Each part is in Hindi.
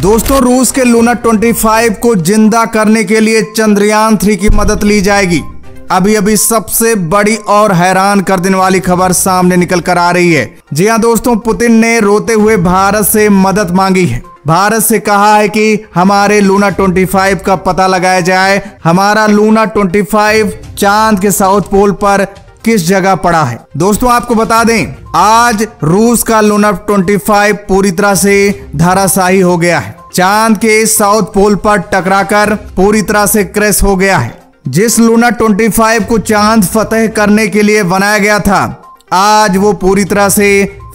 दोस्तों, रूस के लूना 25 को ज़िंदा करने के लिए चंद्रयान थ्री की मदद ली जाएगी। अभी अभी सबसे बड़ी और हैरान कर देने वाली खबर सामने निकल कर आ रही है। जी हाँ दोस्तों, पुतिन ने रोते हुए भारत से मदद मांगी है। भारत से कहा है कि हमारे लूना 25 का पता लगाया जाए, हमारा लूना 25 चाँद के साउथ पोल पर किस जगह पड़ा है। दोस्तों, आपको बता दें, आज रूस का लूना 25 पूरी तरह से धाराशाही हो गया है। चाँद के साउथ पोल पर टकराकर पूरी तरह से क्रैश हो गया है। जिस लूना 25 को चाँद फतेह करने के लिए बनाया गया था, आज वो पूरी तरह से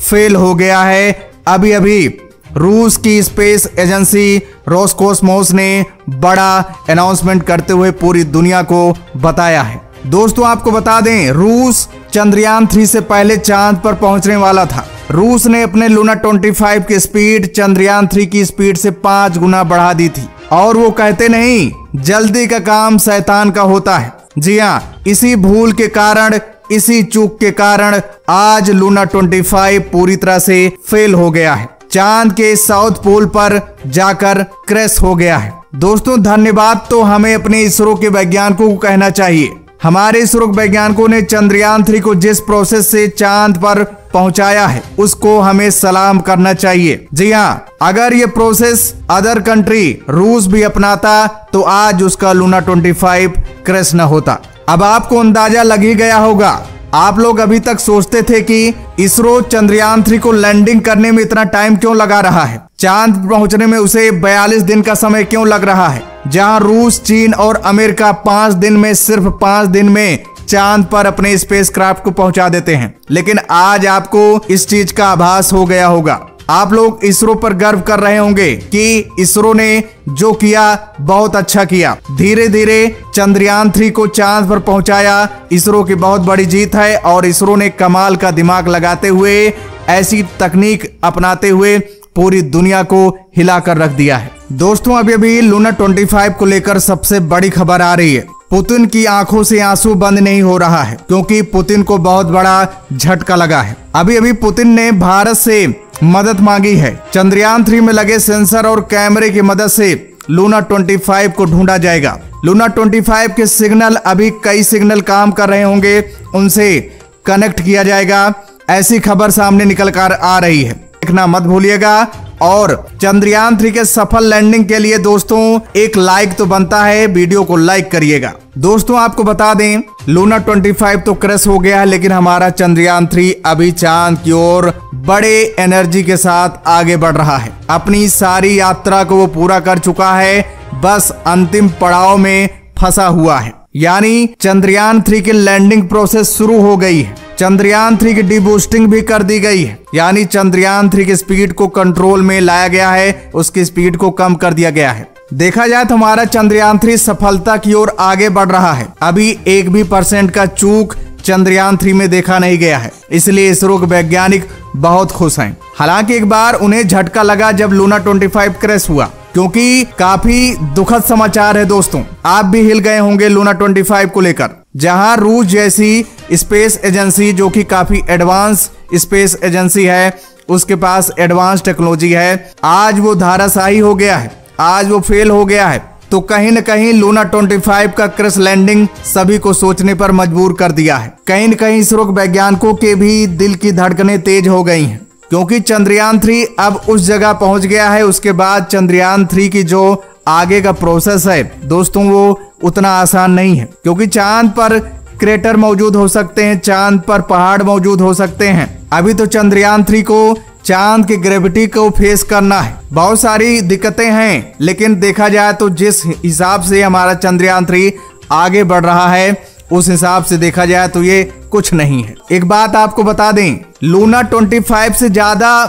फेल हो गया है। अभी अभी रूस की स्पेस एजेंसी रोस्कोसमोस ने बड़ा अनाउंसमेंट करते हुए पूरी दुनिया को बताया है। दोस्तों, आपको बता दें, रूस चंद्रयान थ्री से पहले चाँद पर पहुँचने वाला था। रूस ने अपने लूना 25 की स्पीड चंद्रयान थ्री की स्पीड से पाँच गुना बढ़ा दी थी। और वो कहते नहीं, जल्दी का काम शैतान का होता है। जी हाँ इसी भूल के कारण, इसी चूक के कारण आज लूना 25 पूरी तरह से फेल हो गया है। चाँद के साउथ पोल पर जाकर क्रैश हो गया है। दोस्तों, धन्यवाद तो हमें अपने इसरो के वैज्ञानिकों को कहना चाहिए। हमारे इसरो वैज्ञानिकों ने चंद्रयान थ्री को जिस प्रोसेस से चाँद पर पहुँचाया है, उसको हमें सलाम करना चाहिए। जी हाँ अगर ये प्रोसेस अदर कंट्री रूस भी अपनाता तो आज उसका लूना 25 क्रैश न होता। अब आपको अंदाज़ा लग ही गया होगा। आप लोग अभी तक सोचते थे कि इसरो चंद्रयान थ्री को लैंडिंग करने में इतना टाइम क्यों लगा रहा है? चाँद पहुँचने में उसे 42 दिन का समय क्यों लग रहा है? जहाँ रूस, चीन और अमेरिका पाँच दिन में, सिर्फ़ पाँच दिन में चाँद पर अपने स्पेस क्राफ्ट को पहुँचा देते हैं। लेकिन आज आपको इस चीज़ का आभास हो गया होगा। आप लोग इसरो पर गर्व कर रहे होंगे कि इसरो ने जो किया, बहुत अच्छा किया। धीरे धीरे चंद्रयान थ्री को चाँद पर पहुँचाया। इसरो की बहुत बड़ी जीत है और इसरो ने कमाल का दिमाग लगाते हुए ऐसी तकनीक अपनाते हुए पूरी दुनिया को हिलाकर रख दिया है। दोस्तों अभी अभी लूना 25 को लेकर सबसे बड़ी खबर आ रही है। पुतिन की आँखों से आँसू बंद नहीं हो रहा है, क्योंकि पुतिन को बहुत बड़ा झटका लगा है। अभी अभी पुतिन ने भारत से मदद मांगी है। चंद्रयान थ्री में लगे सेंसर और कैमरे की मदद से लूना 25 को ढूंढा जाएगा। लूना 25 के सिग्नल अभी कई सिग्नल काम कर रहे होंगे, उनसे कनेक्ट किया जाएगा। ऐसी खबर सामने निकल कर आ रही है। देखना मत भूलिएगा और चंद्रयान थ्री के सफल लैंडिंग के लिए दोस्तों, एक लाइक तो बनता है, वीडियो को लाइक करिएगा। दोस्तों, आपको बता दें लूना 25 तो क्रैश हो गया है, लेकिन हमारा चंद्रयान थ्री अभी चाँद की ओर बड़े एनर्जी के साथ आगे बढ़ रहा है। अपनी सारी यात्रा को वो पूरा कर चुका है, बस अंतिम पड़ाव में फंसा हुआ है। यानी चंद्रयान थ्री की लैंडिंग प्रोसेस शुरू हो गई है। चंद्रयान थ्री की डिबूस्टिंग भी कर दी गई है। यानी चंद्रयान थ्री की स्पीड को कंट्रोल में लाया गया है, उसकी स्पीड को कम कर दिया गया है। देखा जाए तो हमारा चंद्रयान थ्री सफलता की ओर आगे बढ़ रहा है। अभी एक भी परसेंट का चूक चंद्रयान थ्री में देखा नहीं गया है। इसलिए इसरो के वैज्ञानिक बहुत खुश हैं। हालाँकि एक बार उन्हें झटका लगा जब लूना 25 क्रैश हुआ। क्योंकि काफ़ी दुखद समाचार है दोस्तों। आप भी हिल गए होंगे लूना 25 को लेकर, जहाँ रूस जैसी स्पेस एजेंसी जो कि काफ़ी एडवांस स्पेस एजेंसी है, उसके पास एडवांस टेक्नोलॉजी है, आज वो धाराशाही हो गया है, आज वो फेल हो गया है तो कहीं न कहीं लूना 25 का क्रश लैंडिंग सभी को सोचने पर मजबूर कर दिया है। कहीं न कहीं इसरो वैज्ञानिकों के भी दिल की धड़कनें तेज हो गई हैं। क्योंकि चंद्रयान थ्री अब उस जगह पहुँच गया है, उसके बाद चंद्रयान थ्री की जो आगे का प्रोसेस है, दोस्तों, वो उतना आसान नहीं है। क्योंकि चाँद पर क्रेटर मौजूद हो सकते हैं, चाँद पर पहाड़ मौजूद हो सकते हैं। अभी तो चंद्रयान थ्री को, चाँद की ग्रेविटी को फेस करना है। बहुत सारी दिक्कतें हैं, लेकिन देखा जाए तो जिस हिसाब से हमारा चंद्रयान थ्री आगे बढ़ रहा है उस हिसाब से देखा जाए तो ये कुछ नहीं है। एक बात आपको बता दें लूना 25 से ज़्यादा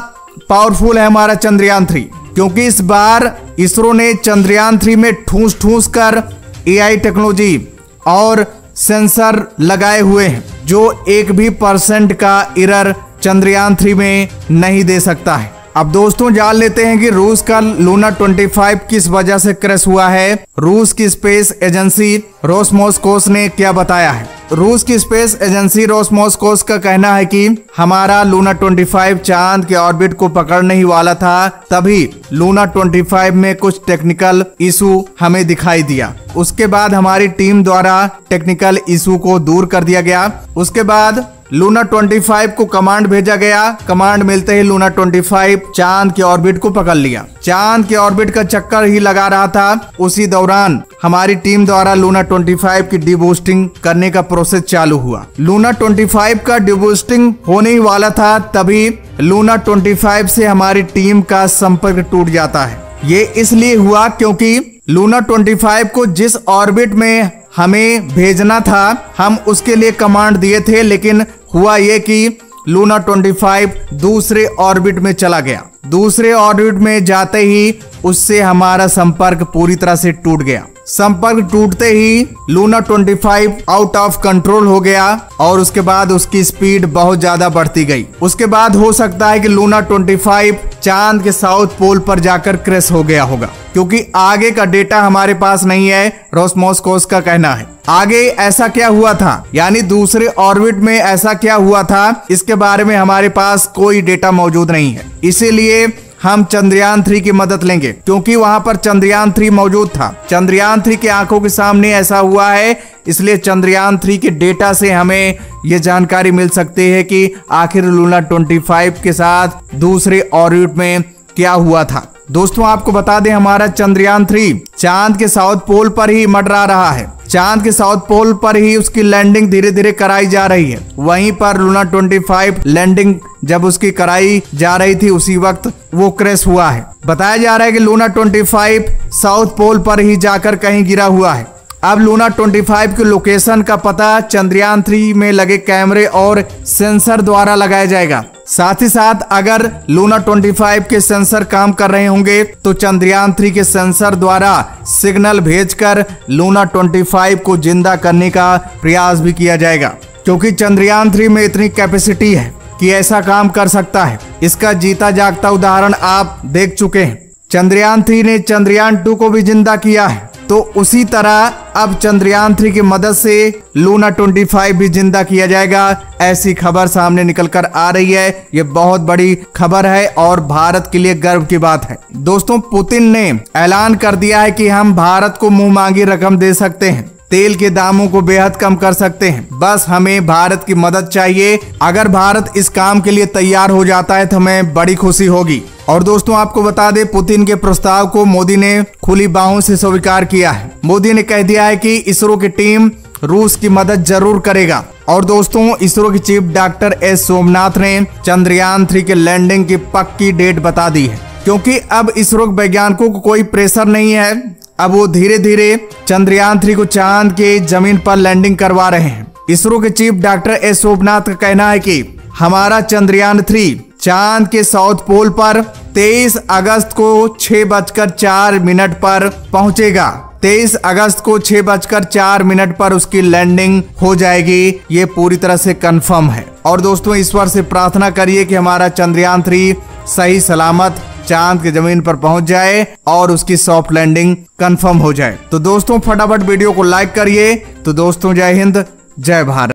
पावरफुल है हमारा चंद्रयान थ्री क्योंकि इस बार इसरो ने चंद्रयान थ्री में ठूस ठूस कर एआई टेक्नोलॉजी और सेंसर लगाए हुए हैं, जो एक भी परसेंट का इरर चंद्रयान थ्री में नहीं दे सकता है। अब दोस्तों जान लेते हैं कि रूस का लूना 25 किस वजह से क्रैश हुआ है। रूस की स्पेस एजेंसी रोसमोस्कोस ने क्या बताया है? रूस की स्पेस एजेंसी रोसमोस्कोस का कहना है कि हमारा लूना 25 चाँद के ऑर्बिट को पकड़ने ही वाला था, तभी लूना 25 में कुछ टेक्निकल इशू हमें दिखाई दिया। उसके बाद हमारी टीम द्वारा टेक्निकल इशू को दूर कर दिया गया। उसके बाद लूना 25 को कमांड भेजा गया। कमांड मिलते ही लूना 25 चाँद के ऑर्बिट को पकड़ लिया। चाँद के ऑर्बिट का चक्कर ही लगा रहा था। उसी दौरान हमारी टीम द्वारा लूना 25 की डिबूस्टिंग करने का प्रोसेस चालू हुआ। लूना 25 का डिबूस्टिंग होने ही वाला था, तभी लूना 25 से हमारी टीम का संपर्क टूट जाता है। ये इसलिए हुआ क्योंकि लूना 25 को जिस ऑर्बिट में हमें भेजना था। हम उसके लिए कमांड दिए थे, लेकिन हुआ ये कि लूना 25 दूसरे ऑर्बिट में चला गया। दूसरे ऑर्बिट में जाते ही उससे हमारा संपर्क पूरी तरह से टूट गया। संपर्क टूटते ही लूना 25 आउट ऑफ़ कंट्रोल हो गया और उसके बाद उसकी स्पीड बहुत ज़्यादा बढ़ती गई। उसके बाद हो सकता है कि लूना 25 चाँद के साउथ पोल पर जाकर क्रैश हो गया होगा, क्योंकि आगे का डेटा हमारे पास नहीं है, रोसमोस्कोस का कहना है। आगे ऐसा क्या हुआ था? यानी दूसरे ऑर्बिट में ऐसा क्या हुआ था? इसके बारे में हमारे पास कोई डेटा मौजूद नहीं है। इसीलिए हम चंद्रयान थ्री की मदद लेंगे, क्योंकि वहाँ पर चंद्रयान थ्री मौजूद था। चंद्रयान थ्री के आँखों के सामने ऐसा हुआ है, इसलिए चंद्रयान थ्री के डेटा से हमें ये जानकारी मिल सकती है कि आखिर लूना 25 के साथ दूसरे ऑर्बिट में क्या हुआ था। दोस्तों, आपको बता दें हमारा चंद्रयान थ्री चाँद के साउथ पोल पर ही मडरा रहा है। चाँद के साउथ पोल पर ही उसकी लैंडिंग धीरे धीरे कराई जा रही है। वहीं पर लूना 25 लैंडिंग जब उसकी कराई जा रही थी, उसी वक्त वो क्रैश हुआ है। बताया जा रहा है कि लूना 25 साउथ पोल पर ही जाकर कहीं गिरा हुआ है। अब लूना 25 की लोकेशन का पता चंद्रयान थ्री में लगे कैमरे और सेंसर द्वारा लगाया जाएगा। साथ ही साथ अगर लूना 25 के सेंसर काम कर रहे होंगे तो चंद्रयान थ्री के सेंसर द्वारा सिग्नल भेजकर लूना 25 को ज़िंदा करने का प्रयास भी किया जाएगा। क्योंकि चंद्रयान थ्री में इतनी कैपेसिटी है कि ऐसा काम कर सकता है। इसका जीता जागता उदाहरण आप देख चुके हैं। चंद्रयान थ्री ने चंद्रयान टू को भी ज़िंदा किया है। तो उसी तरह अब चंद्रयान थ्री की मदद से लूना 25 भी ज़िंदा किया जाएगा। ऐसी खबर सामने निकल कर आ रही है। ये बहुत बड़ी खबर है और भारत के लिए गर्व की बात है। दोस्तों, पुतिन ने ऐलान कर दिया है कि हम भारत को मुँह मांगी रकम दे सकते हैं। तेल के दामों को बेहद कम कर सकते हैं। बस हमें भारत की मदद चाहिए। अगर भारत इस काम के लिए तैयार हो जाता है तो हमें बड़ी खुशी होगी। और दोस्तों, आपको बता दें, पुतिन के प्रस्ताव को मोदी ने खुली बाहों से स्वीकार किया है। मोदी ने कह दिया है कि इसरो की टीम रूस की मदद ज़रूर करेगा। और दोस्तों, इसरो के चीफ डॉक्टर एस सोमनाथ ने चंद्रयान थ्री के लैंडिंग की पक्की डेट बता दी है। क्योंकि अब इसरो के वैज्ञानिकों को कोई प्रेशर नहीं है। अब वो धीरे धीरे चंद्रयान थ्री को चाँद के ज़मीन पर लैंडिंग करवा रहे हैं। इसरो के चीफ डॉक्टर एस सोमनाथ का कहना है कि हमारा चंद्रयान थ्री चाँद के साउथ पोल पर 23 अगस्त को छह बजकर चार मिनट पर पहुंचेगा। 23 अगस्त को छह बजकर चार मिनट पर उसकी लैंडिंग हो जाएगी, ये पूरी तरह से कंफर्म है। और दोस्तों ईश्वर से प्रार्थना करिए कि हमारा चंद्रयान थ्री सही सलामत चाँद के ज़मीन पर पहुँच जाए और उसकी सॉफ्ट लैंडिंग कंफर्म हो जाए। तो दोस्तों, फटाफट वीडियो को लाइक करिए। तो दोस्तों, जय हिंद, जय भारत।